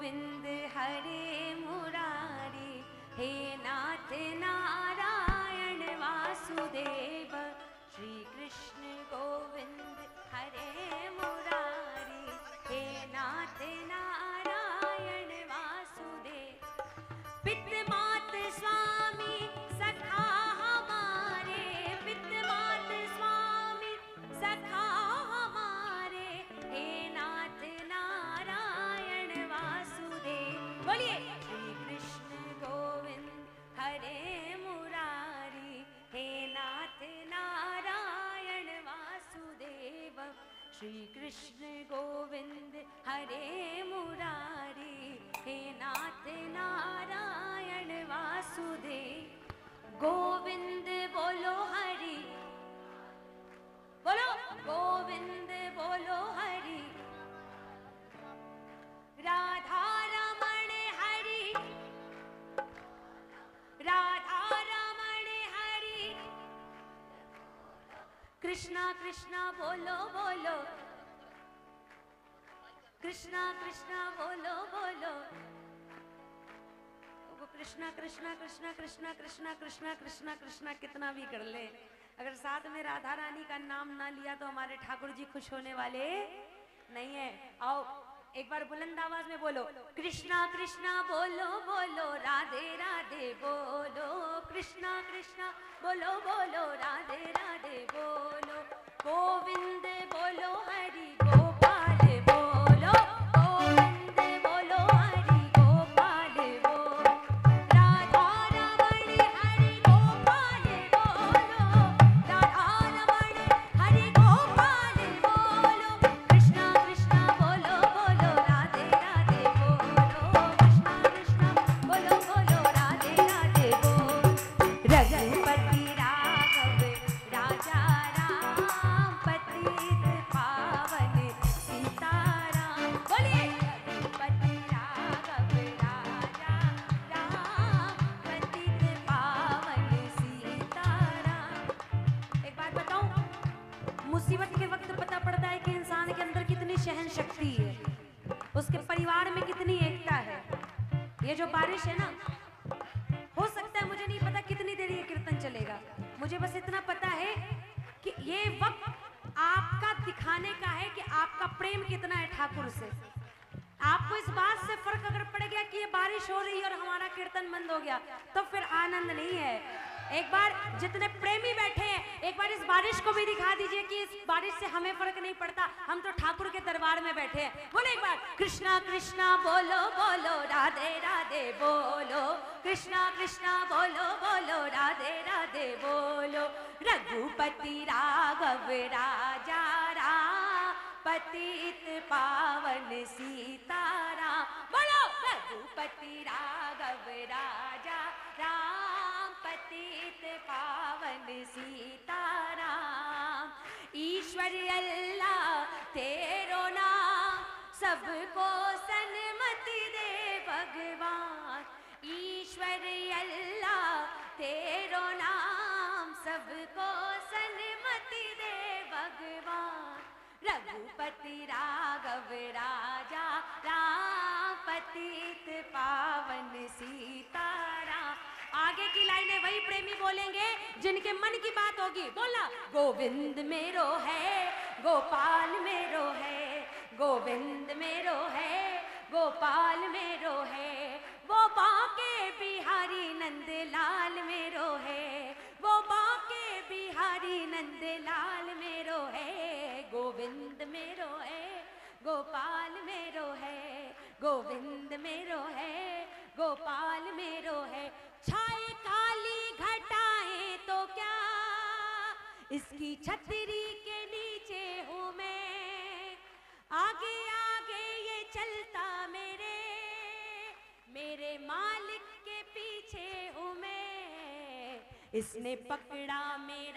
गोविंद हरे मुरारी हे नाथ नारायण वासुदेव श्री कृष्ण गोविंद हरे मुरारी हे नाथ नारायण वासुदेव। पितृ कृष्ण गोविंद, हरे मुरारी, हे नाथ नारायण वासुदेव। गोविंद बोलो हरि। बोलो। गोविंद बोलो हरि। राधा रमण हरि। राधा रमण हरि। कृष्णा कृष्णा बोलो बोलो। कृष्णा कृष्णा बोलो बोलो कृष्णा कृष्णा कृष्णा कृष्णा कृष्णा कृष्णा कृष्णा कृष्णा कितना भी कर ले अगर साथ में राधा रानी का नाम ना लिया तो हमारे ठाकुर जी खुश होने वाले नहीं है आओ एक बार बुलंद आवाज़ में बोलो कृष्णा कृष्णा बोलो बोलो राधे राधे बोलो कृष्णा कृष्णा बोलो बोलो राधे राधे बोलो गोविंद बोलो हरि गोपाल बारिश है ना? हो सकता है, मुझे नहीं पता कितनी देर ये कीर्तन चलेगा। मुझे बस इतना पता है कि ये वक्त आपका दिखाने का है कि आपका प्रेम कितना है ठाकुर से। आपको इस बात से फ़र्क अगर पड़ गया कि ये बारिश हो रही है और हमारा कीर्तन बंद हो गया तो फिर आनंद नहीं है। एक बार जितने प्रेमी बैठे हैं, एक बार इस बारिश को भी दिखा दीजिए कि इस बारिश से हमें फ़र्क नहीं पड़ता। हम तो ठाकुर के दरबार में बैठे हैं। बोले एक बार, कृष्णा कृष्णा, बोलो बोलो राधे बोलो, कृष्णा कृष्णा बोलो बोलो, राधे राधे बोलो। रघुपति राघव राजा राम पतित पावन सीताराम बोलो, रघुपति राघव राजा राम पतित पावन सीताराम ईश्वर अल्लाह, तेरो नाम सबको रघुपति राघव राजा राम पतित पावन आगे की लाइनें वही प्रेमी बोलेंगे, जिनके मन की बात होगी। बोला, गोविंद मेरो है, गोपाल मेरो है, गोविंद मेरो है, गोपाल मेरो है, वो बाके बिहारी नंद लाल मेरो है, वो बाके बिहारी नंद गोपाल मेरो है, गोविंद मेरो है, गोपाल मेरो है। छाए काली घटाएँ तो क्या? इसकी छतरी के नीचे हूँ मैं। आगे आगे ये चलता मेरे मेरे मालिक के पीछे हूँ मैं। इसने पकड़ा मेरा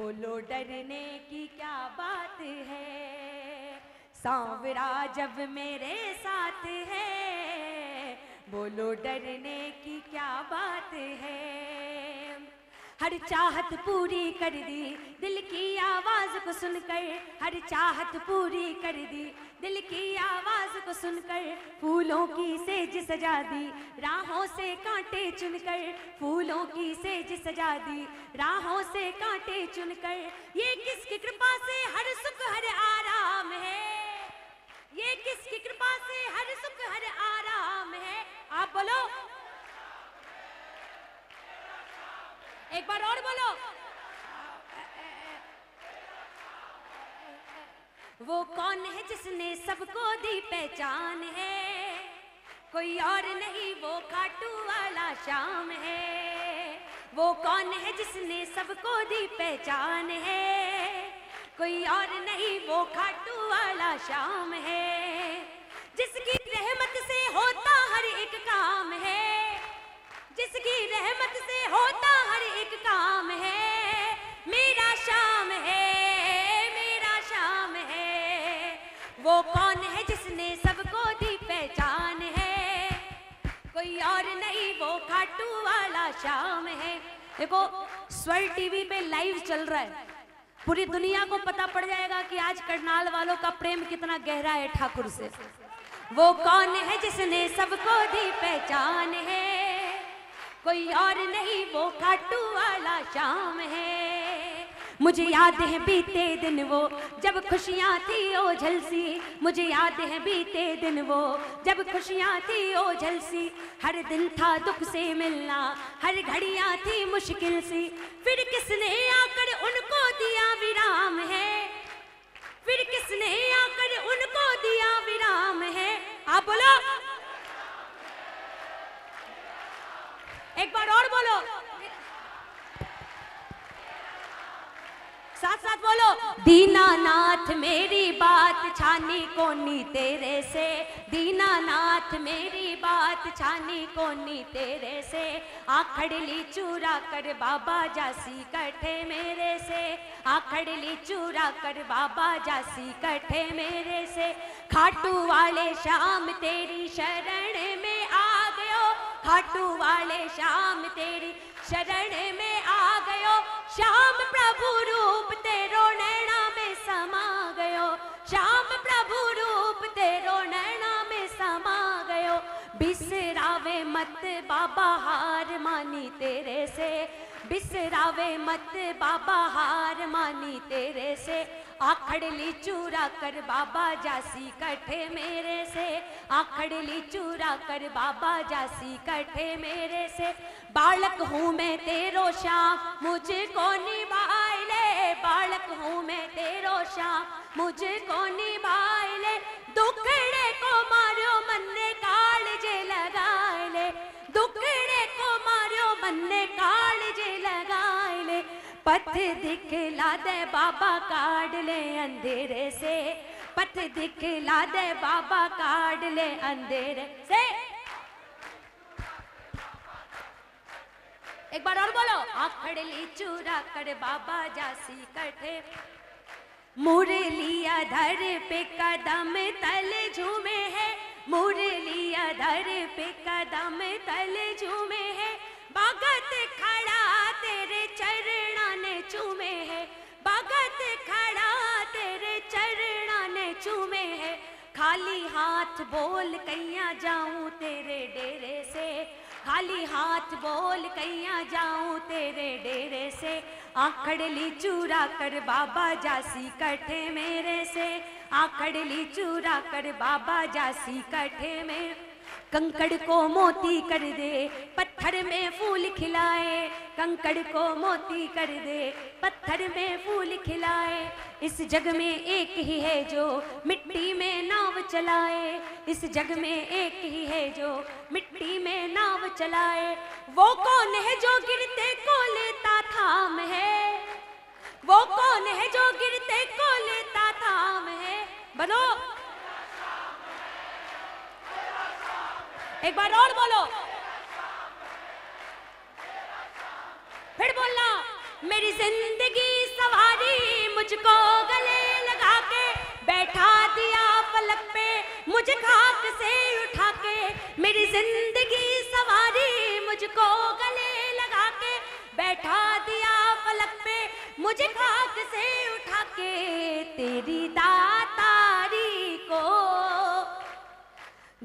बोलो डरने की क्या बात है? सांवरा जब मेरे साथ है, बोलो डरने की क्या बात है? हर चाहत पूरी कर दी। दिल की आवाज़ को सुनकर, हर चाहत पूरी कर दी। दिल की आवाज़ को सुनकर, फूलों की सेज सजा दी। राहों से कांटे चुनकर, फूलों की सेज सजा दी। राहों से कांटे चुनकर, ये किसकी कृपा से हर सुख, हर आराम है? ये किसकी कृपा से हर सुख, हर आराम है? आप बोलो। एक बार और बोलो। वो कौन है जिसने सबको दी पहचान है? कोई और नहीं, वो खाटू वाला शाम है। वो कौन है जिसने सबको दी पहचान है? कोई और नहीं, वो खाटू वाला शाम है। जिसकी रहमत से होता हर एक काम है। जिसकी रहमत से होता काम है, मेरा शाम है, मेरा शाम है। वो कौन है जिसने सबको दी पहचान है? कोई और नहीं, वो खाटू वाला शाम है। देखो, स्वर टीवी पे लाइव चल रहा है। पूरी दुनिया को पता पड़ जाएगा कि आज करनाल वालों का प्रेम कितना गहरा है ठाकुर से। वो कौन है जिसने सबको दी पहचान है? कोई और नहीं, वो खाटू वाला शाम है। मुझे याद है बीते दिन वो जब खुशियाँ थी ओ झलसी। मुझे याद है बीते दिन वो जब खुशियाँ थी ओ झलसी। हर दिन था दुख से मिलना हर घड़ियाँ थी मुश्किल सी। फिर किसने आकर उनको दिया विराम है? फिर किसने आकर उनको दिया विराम है? आप बोलो। एक बार और बोलो। साथ साथ बोलो, दीनानाथ, मेरी बात छानी कोनी तेरे से। दीनानाथ, मेरी बात छानी कोनी तेरे से। आखड़ली चूरा कर बाबा जासी कठे मेरे से। आखड़ली चूरा कर बाबा जासी कठे मेरे से। खाटू वाले शाम तेरी शरण खाटू वाले श्याम, तेरी शरण में आ गयो। श्याम प्रभु रूप, तेरो नैना में समा गयो। श्याम प्रभु रूप, तेरो नैना में समा गयो। बिसरावे मत बाबा, हार मानी तेरे से। बिसरावे मत बाबा, हार मानी तेरे से। आखड़ली चूरा कर बाबा जासी कठे मेरे से। आखड़ली चूरा कर बाबा जासी कठे मेरे से। बालक हूँ मैं तेरो श्याम, मुझको निभाए ले। बालक हूँ मैं तेरो श्याम, मुझको निभाए पथ दिखला दे बाबा काट ले अंधेरे से। पथ दिखला दे बाबा काट ले अंधेरे से। एक बार और बोलो आखड़ली चूरा कर बाबा जासी कटे मुरलिया धर पे कदम तल झूमे है। मुरलिया धर पे कदम तल झूमे है। भगत खड़ा खाली हाथ बोल कैया जाऊँ तेरे डेरे से। खाली हाथ बोल कैया जाऊँ तेरे डेरे से। आखड़ली चूरा कर बाबा जासी कठे मेरे से। आखड़ली चूरा कर बाबा जासी कठे में। कंकड़ को मोती कर दे, पत्थर में फूल खिलाए। कंकड़ को मोती कर दे, पत्थर में फूल खिलाए। इस जग में एक ही है जो मिट्टी में नाव चलाए। इस जग में एक ही है जो मिट्टी में नाव चलाए। वो कौन है जो गिरते को लेता थाम है? वो कौन है जो गिरते को लेता थाम है? बनो। एक बार और बोलो। फिर बोलना, मेरी ज़िंदगी सवारी मुझको गले खाक से उठा के मेरी ज़िंदगी सवारी मुझको गले लगा के बैठा दिया पलक पे, मुझे खाक से उठा के तेरी दातारी को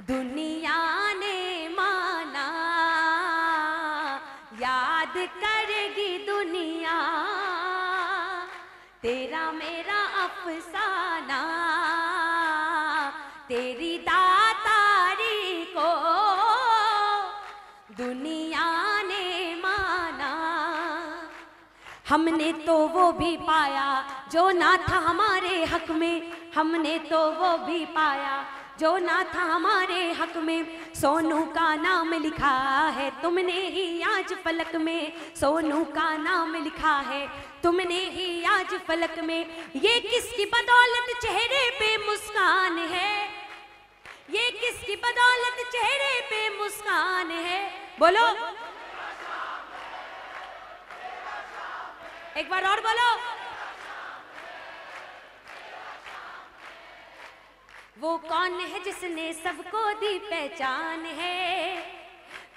दुनिया ने माना। याद करेगी दुनिया, तेरा मेरा अफसाना हमने तो वो भी पाया, जो ना था हमारे हक में, हमने तो वो भी पाया। जो ना था हमारे हक में, सोनू का नाम लिखा है, तुमने ही आज फलक में, सोनू का नाम लिखा है, तुमने ही आज फलक में। ये किसकी बदौलत चेहरे पे मुस्कान है? ये किसकी बदौलत चेहरे पे मुस्कान है? बोलो। एक बार और बोलो। वो कौन है जिसने सबको दी पहचान है?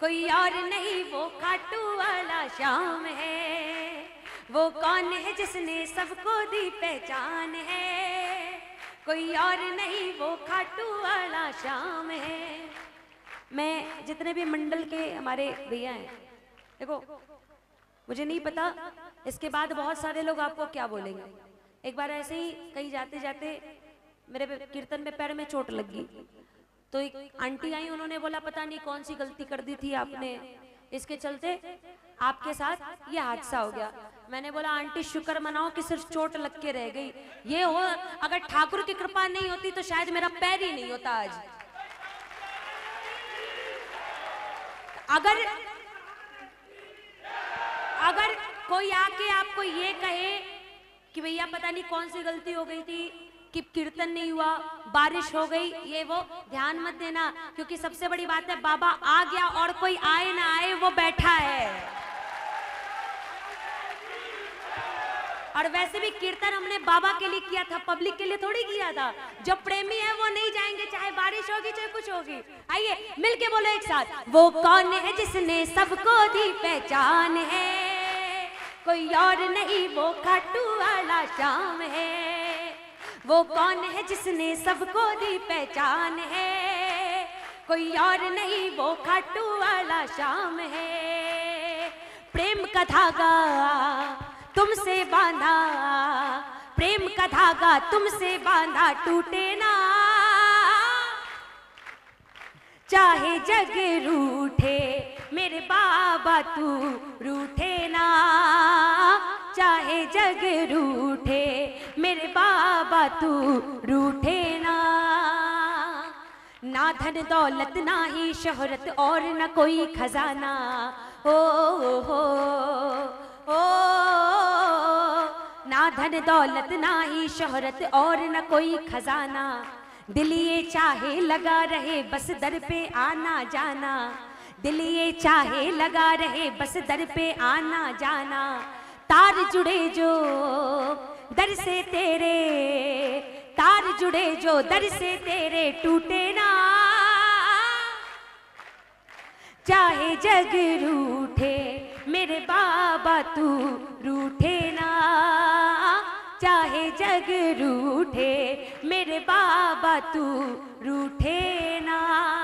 कोई और नहीं, वो खाटू वाला शाम है। वो कौन है जिसने सबको दी पहचान है? कोई और नहीं, वो खाटू वाला शाम है। मैं जितने भी मंडल के हमारे भैया हैं, देखो मुझे नहीं पता, इसके बाद बहुत सारे लोग आपको क्या बोलेंगे। एक बार ऐसे ही कहीं जाते जाते मेरे कीर्तन में पैर में चोट लग गई। तो एक आंटी आई, उन्होंने बोला, पता नहीं कौन सी गलती कर दी थी आपने। इसके चलते आपके साथ ये हादसा हो गया। मैंने बोला, आंटी, शुक्र मनाओ कि सिर्फ़ चोट लग के रह गई। ये हो, अगर ठाकुर की कृपा नहीं होती तो शायद मेरा पैर ही नहीं होता आज। अगर कोई आके आपको ये कहे कि भैया पता नहीं कौन सी गलती हो गई थी, कि कीर्तन नहीं हुआ, बारिश हो गई, ये वो ध्यान मत देना, क्योंकि सबसे बड़ी बात है, बाबा आ गया और कोई आए ना आए, वो बैठा है। और वैसे भी कीर्तन हमने बाबा के लिए किया था, पब्लिक के लिए थोड़ी किया था। जो प्रेमी है, वो नहीं जाएँगे, चाहे बारिश होगी, चाहे कुछ होगी। आइए, मिलके बोलो एक साथ, वो कौन है जिसने सबको दी पहचान है? कोई और नहीं, वो खाटू वाला शाम है। वो कौन है जिसने सबको दी पहचान है? कोई और नहीं, वो खाटू वाला शाम है। प्रेम का धागा तुमसे बांधा, प्रेम का धागा तुमसे बांधा टूटे ना। चाहे जग रूठे, मेरे बाबा तू रूठे ना। जग रूठे, मेरे बाबा तू रूठे ना। ना धन दौलत, ना ही शोहरत और न कोई खजाना। ओ हो ओ ना धन दौलत, ना ही शोहरत और न कोई खजाना। दिल ये चाहे लगा रहे, बस दर पे आना जाना। दिल ये चाहे लगा रहे, बस दर पे आना जाना। तार जुड़े जो दर से तेरे, तार जुड़े जो दर से तेरे टूटे ना। चाहे जग रूठे, मेरे बाबा तू रूठे ना। चाहे जग रूठे, मेरे बाबा तू रूठे ना।